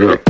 Yeah.